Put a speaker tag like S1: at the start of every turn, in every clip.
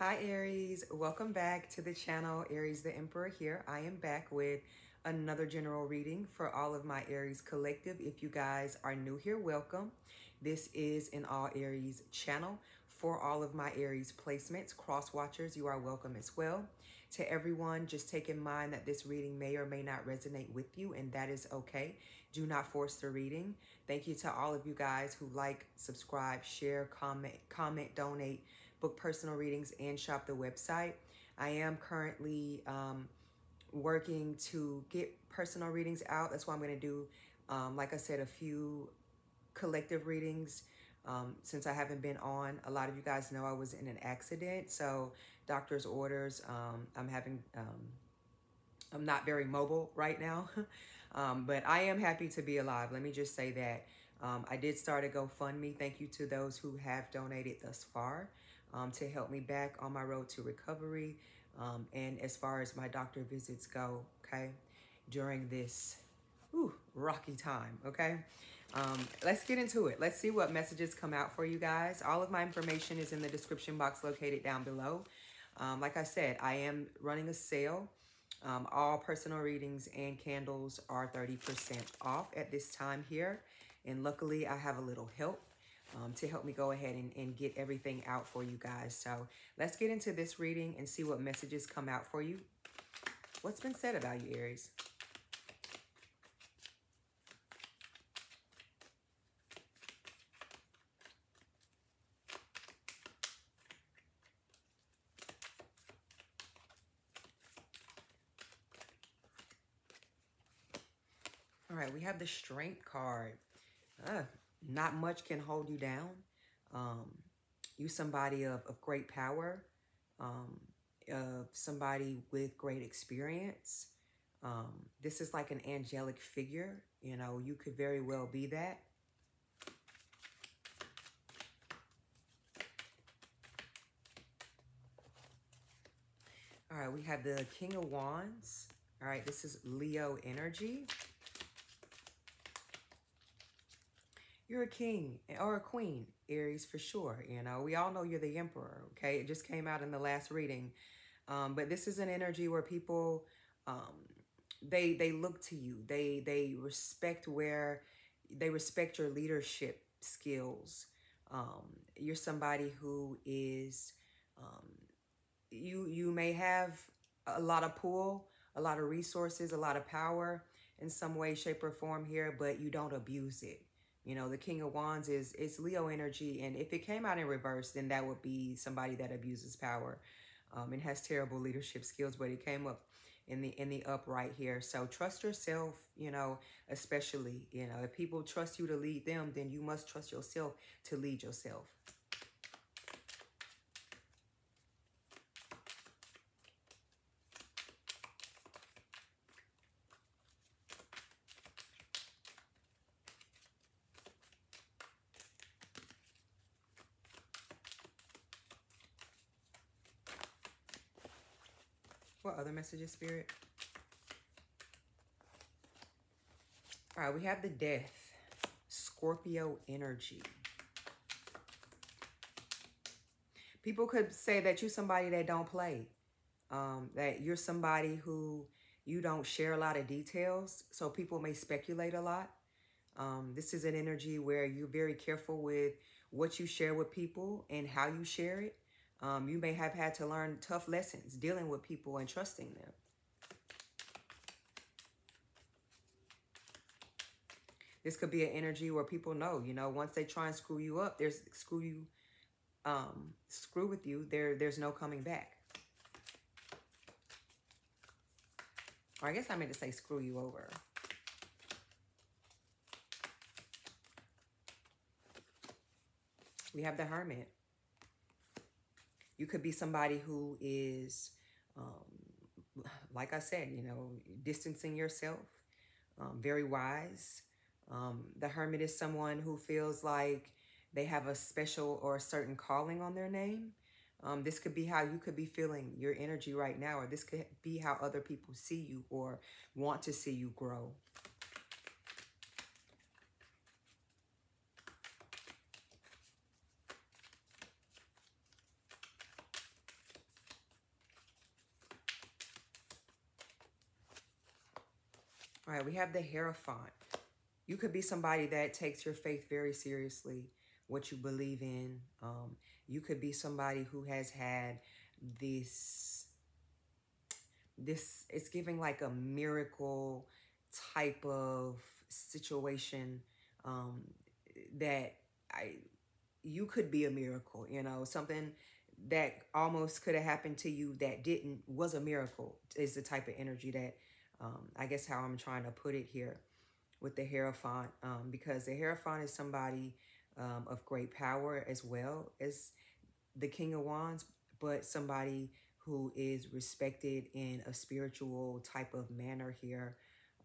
S1: Hi Aries, welcome back to the channel. Aries the Emperor here. I am back with another general reading for all of my Aries collective. If you guys are new here, welcome. This is an all Aries channel for all of my Aries placements. Cross watchers, you are welcome as well. To everyone, just take in mind that this reading may or may not resonate with you, and that is okay. Do not force the reading. Thank you to all of you guys who like, subscribe, share, comment, comment, donate, book personal readings, and shop the website. I am currently um, working to get personal readings out. That's why I'm going to do, um, like I said, a few collective readings um, since I haven't been on. A lot of you guys know I was in an accident, so doctor's orders. Um, I'm having, um, I'm not very mobile right now, um, but I am happy to be alive. Let me just say that. I did start a GoFundMe. Thank you to those who have donated thus far um, to help me back on my road to recovery. Um, and as far as my doctor visits go, okay, during this rocky time, okay? Um, let's get into it. Let's see what messages come out for you guys. All of my information is in the description box located down below. Um, like I said, I am running a sale. Um, all personal readings and candles are 30% off at this time here. And luckily, I have a little help um, to help me go ahead and, and get everything out for you guys. So let's get into this reading and see what messages come out for you. What's been said about you, Aries? All right, we have the strength card. Uh, not much can hold you down. Um, you somebody of, of great power, um, of somebody with great experience. Um, this is like an angelic figure. You know, you could very well be that. All right, we have the King of Wands. All right, this is Leo energy. You're a king or a queen, Aries, for sure. You know, we all know you're the emperor, okay? It just came out in the last reading. Um, but this is an energy where people, um, they they look to you. They they respect where, they respect your leadership skills. Um, you're somebody who is, um, you you may have a lot of pull, a lot of resources, a lot of power in some way, shape, or form here, but you don't abuse it you know, the King of Wands is it's Leo energy, and if it came out in reverse, then that would be somebody that abuses power um, and has terrible leadership skills. But it came up in the in the upright here. So trust yourself, you know, especially, you know, if people trust you to lead them, then you must trust yourself to lead yourself. What other messages, Spirit? All right, we have the death. Scorpio energy. People could say that you're somebody that don't play. Um, that you're somebody who you don't share a lot of details. So people may speculate a lot. Um, this is an energy where you're very careful with what you share with people and how you share it. Um, you may have had to learn tough lessons dealing with people and trusting them. This could be an energy where people know, you know, once they try and screw you up, there's screw you, um, screw with you, there, there's no coming back. Or I guess I meant to say screw you over. We have the Hermit. You could be somebody who is, um, like I said, you know, distancing yourself, um, very wise. Um, the hermit is someone who feels like they have a special or a certain calling on their name. Um, this could be how you could be feeling your energy right now, or this could be how other people see you or want to see you grow. All right, we have the Hierophant. You could be somebody that takes your faith very seriously, what you believe in. Um, you could be somebody who has had this, this, it's giving like a miracle type of situation um, that I, you could be a miracle, you know, something that almost could have happened to you that didn't was a miracle is the type of energy that um, I guess how I'm trying to put it here with the Hierophant um, because the Hierophant is somebody um, of great power as well as the King of Wands, but somebody who is respected in a spiritual type of manner here.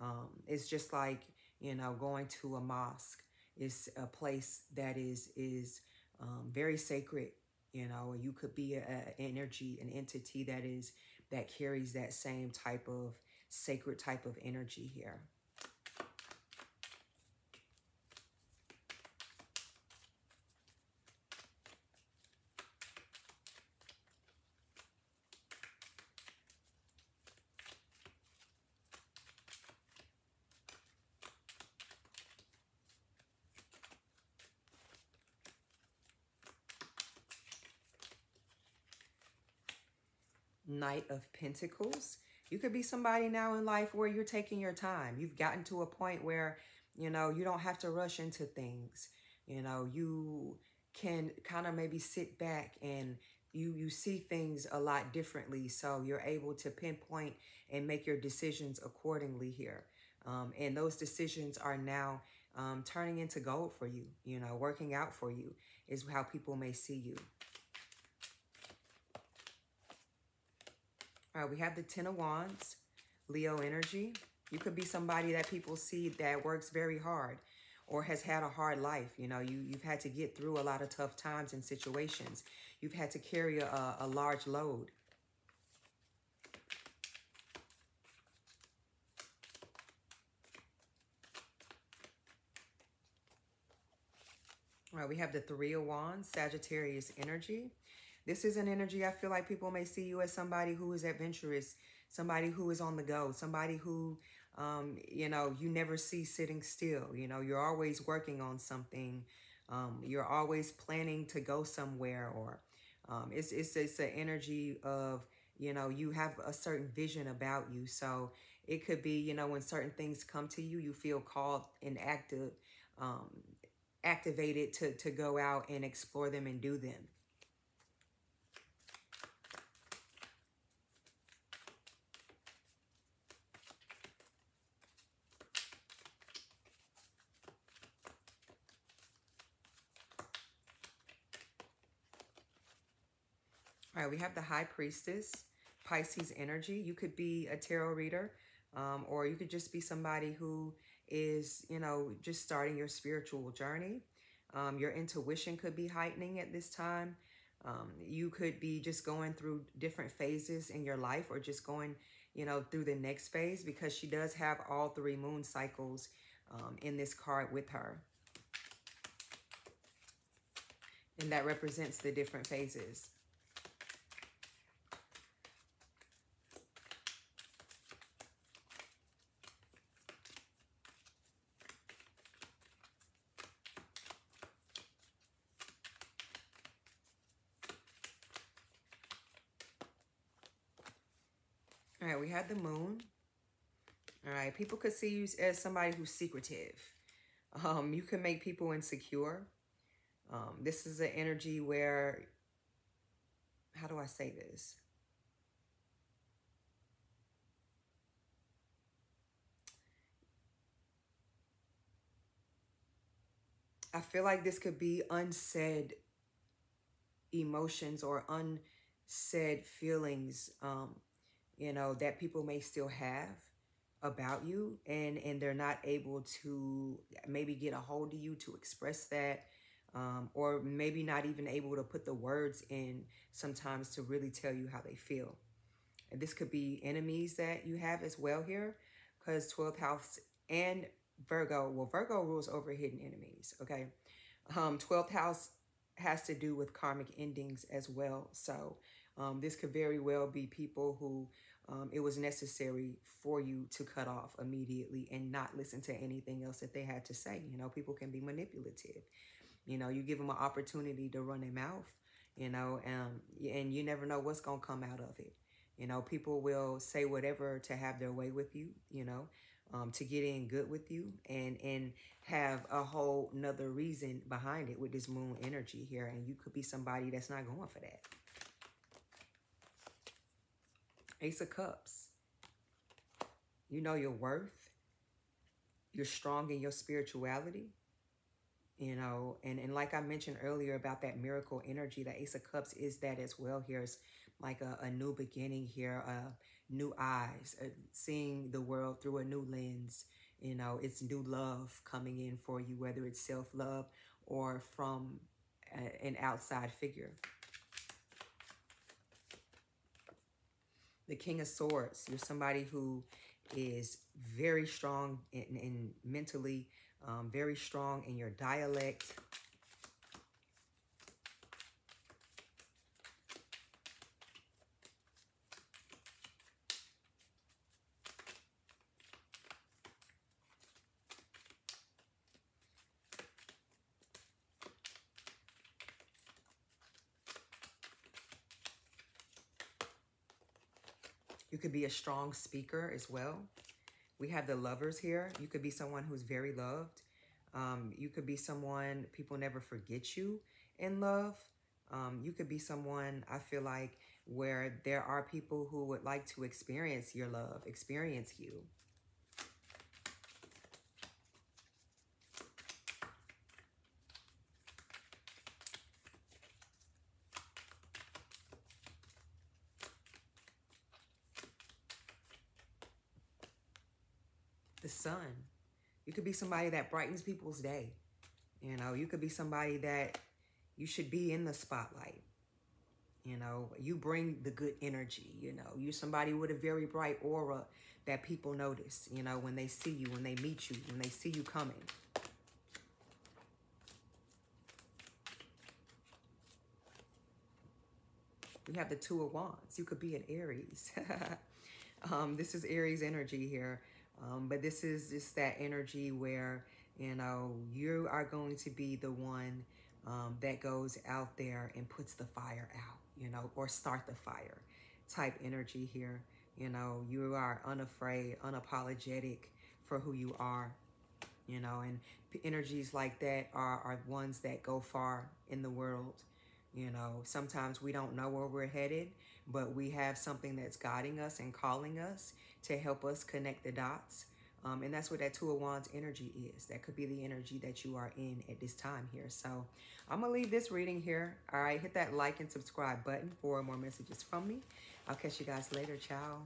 S1: Um, it's just like, you know, going to a mosque is a place that is, is um, very sacred. You know, you could be an energy, an entity that is, that carries that same type of sacred type of energy here. Knight of Pentacles. You could be somebody now in life where you're taking your time. You've gotten to a point where, you know, you don't have to rush into things. You know, you can kind of maybe sit back and you you see things a lot differently so you're able to pinpoint and make your decisions accordingly here um, and those decisions are now um, turning into gold for you you know working out for you is how people may see you All right, we have the Ten of Wands, Leo energy. You could be somebody that people see that works very hard or has had a hard life. You know, you, you've had to get through a lot of tough times and situations. You've had to carry a, a large load. All right, we have the Three of Wands, Sagittarius energy. This is an energy I feel like people may see you as somebody who is adventurous, somebody who is on the go, somebody who, um, you know, you never see sitting still. You know, you're always working on something. Um, you're always planning to go somewhere or um, it's, it's, it's an energy of, you know, you have a certain vision about you. So it could be, you know, when certain things come to you, you feel called and active, um, activated to, to go out and explore them and do them. Right, we have the High Priestess, Pisces energy. You could be a tarot reader, um, or you could just be somebody who is, you know, just starting your spiritual journey. Um, your intuition could be heightening at this time. Um, you could be just going through different phases in your life or just going, you know, through the next phase because she does have all three moon cycles um, in this card with her. And that represents the different phases. Had the moon. All right, people could see you as somebody who's secretive. Um, you can make people insecure. Um, this is an energy where, how do I say this? I feel like this could be unsaid emotions or unsaid feelings um, you know, that people may still have about you and and they're not able to maybe get a hold of you to express that um, or maybe not even able to put the words in sometimes to really tell you how they feel. And this could be enemies that you have as well here because 12th house and Virgo, well, Virgo rules over hidden enemies, okay? Um, 12th house has to do with karmic endings as well. So um, this could very well be people who um, it was necessary for you to cut off immediately and not listen to anything else that they had to say. You know, people can be manipulative. You know, you give them an opportunity to run their mouth, you know, um, and you never know what's going to come out of it. You know, people will say whatever to have their way with you, you know, um, to get in good with you and, and have a whole nother reason behind it with this moon energy here. And you could be somebody that's not going for that. Ace of Cups. You know your worth. You're strong in your spirituality. You know, and, and like I mentioned earlier about that miracle energy, the Ace of Cups is that as well. Here's like a, a new beginning here, uh, new eyes, uh, seeing the world through a new lens. You know, it's new love coming in for you, whether it's self-love or from a, an outside figure. The King of Swords. You're somebody who is very strong in mentally um, very strong in your dialect. You could be a strong speaker as well. We have the lovers here. You could be someone who's very loved. Um, you could be someone people never forget you in love. Um, you could be someone, I feel like, where there are people who would like to experience your love, experience you. The sun. You could be somebody that brightens people's day. You know, you could be somebody that you should be in the spotlight. You know, you bring the good energy. You know, you're somebody with a very bright aura that people notice, you know, when they see you, when they meet you, when they see you coming. We have the Two of Wands. You could be an Aries. um, this is Aries energy here. Um, but this is just that energy where, you know, you are going to be the one um, that goes out there and puts the fire out, you know, or start the fire type energy here. You know, you are unafraid, unapologetic for who you are, you know, and energies like that are, are ones that go far in the world. You know, sometimes we don't know where we're headed, but we have something that's guiding us and calling us to help us connect the dots. Um, and that's what that Two of Wands energy is. That could be the energy that you are in at this time here. So I'm going to leave this reading here. All right, hit that like and subscribe button for more messages from me. I'll catch you guys later. Ciao.